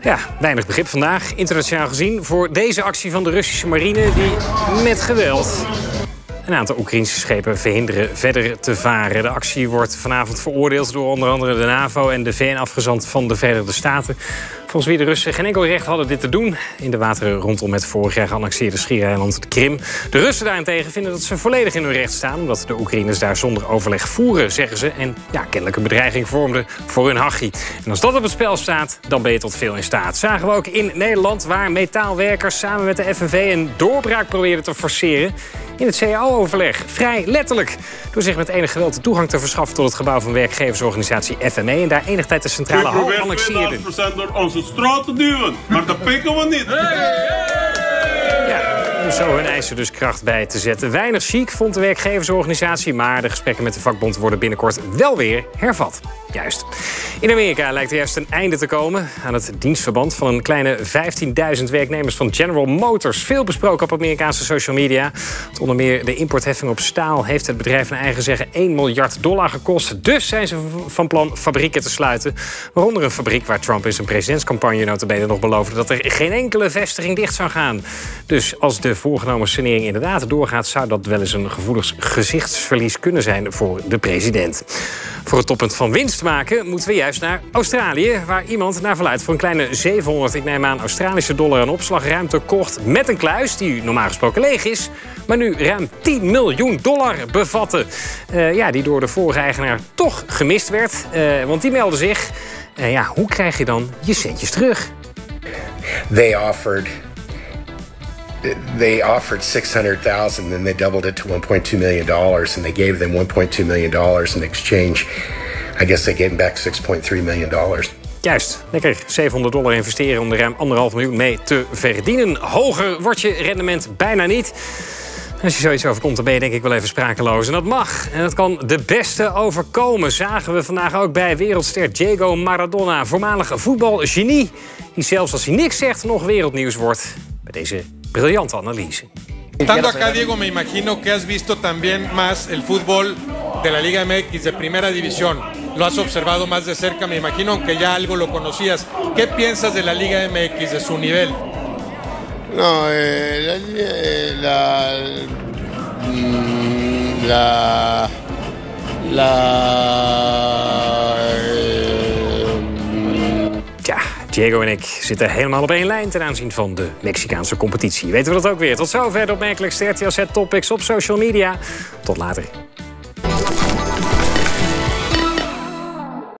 Ja, weinig begrip vandaag, internationaal gezien, voor deze actie van de Russische marine die met geweld een aantal Oekraïnse schepen verhinderen verder te varen. De actie wordt vanavond veroordeeld door onder andere de NAVO en de VN-afgezant van de Verenigde Staten. Volgens wie de Russen geen enkel recht hadden dit te doen in de wateren rondom het vorig jaar geannexeerde schiereiland de Krim. De Russen daarentegen vinden dat ze volledig in hun recht staan, omdat de Oekraïners daar zonder overleg voeren, zeggen ze. En ja, kennelijk een bedreiging vormden voor hun hachie. En als dat op het spel staat, dan ben je tot veel in staat. Zagen we ook in Nederland, waar metaalwerkers samen met de FNV een doorbraak probeerden te forceren in het CAO-overleg. Vrij letterlijk. Door zich met enig geweld de toegang te verschaffen tot het gebouw van werkgeversorganisatie FME. En daar enig tijd de centrale hal annexeerden. door onze straat te duwen. Maar dat pikken we niet. Ja, om zo hun eisen dus kracht bij te zetten. Weinig chic vond de werkgeversorganisatie, maar de gesprekken met de vakbond worden binnenkort wel weer hervat. Juist. In Amerika lijkt er juist een einde te komen aan het dienstverband van een kleine 15.000 werknemers van General Motors. Veel besproken op Amerikaanse social media. Onder meer de importheffing op staal heeft het bedrijf naar eigen zeggen 1 miljard dollar gekost. Dus zijn ze van plan fabrieken te sluiten. Waaronder een fabriek waar Trump in zijn presidentscampagne notabene nog beloofde dat er geen enkele vestiging dicht zou gaan. Dus als de voorgenomen sanering inderdaad doorgaat, zou dat wel eens een gevoelig gezichtsverlies kunnen zijn voor de president. Voor het toppunt van winst maken moeten we juist naar Australië, waar iemand naar verluidt voor een kleine 700, ik neem aan, Australische dollar aan opslagruimte kocht met een kluis die normaal gesproken leeg is, maar nu ruim 10 miljoen dollar bevatte. Uh, ja, die door de vorige eigenaar toch gemist werd, uh, want die meldde zich. Uh, ja, hoe krijg je dan je centjes terug? They offered they offered 600,000 and they doubled it to 1.2 million dollars and they gave them 1.2 million dollars in exchange. I guess they gave them back 6.3 million dollars. Juist, lekker 700 dollar investeren om er ruim anderhalf miljoen mee te verdienen. Hoger wordt je rendement bijna niet. Als je zoiets overkomt, dan ben je denk ik wel even sprakeloos. En dat mag. En dat kan de beste overkomen. Zagen we vandaag ook bij wereldster Diego Maradona. Voormalig voetbalgenie. Die zelfs als hij niks zegt nog wereldnieuws wordt. Bij deze brillante analyse. Estando acá, Diego, me imagino que has visto también más el fútbol de la Liga MX de primera división. Lo has observado más de cerca, me imagino, aunque ya algo lo conocías. ¿Qué piensas de la Liga MX, de su nivel? No, eh, la, la, la, Diego en ik zitten helemaal op één lijn ten aanzien van de Mexicaanse competitie. Weten we dat ook weer. Tot zover de opmerkelijkste RTLZ Topics op social media. Tot later.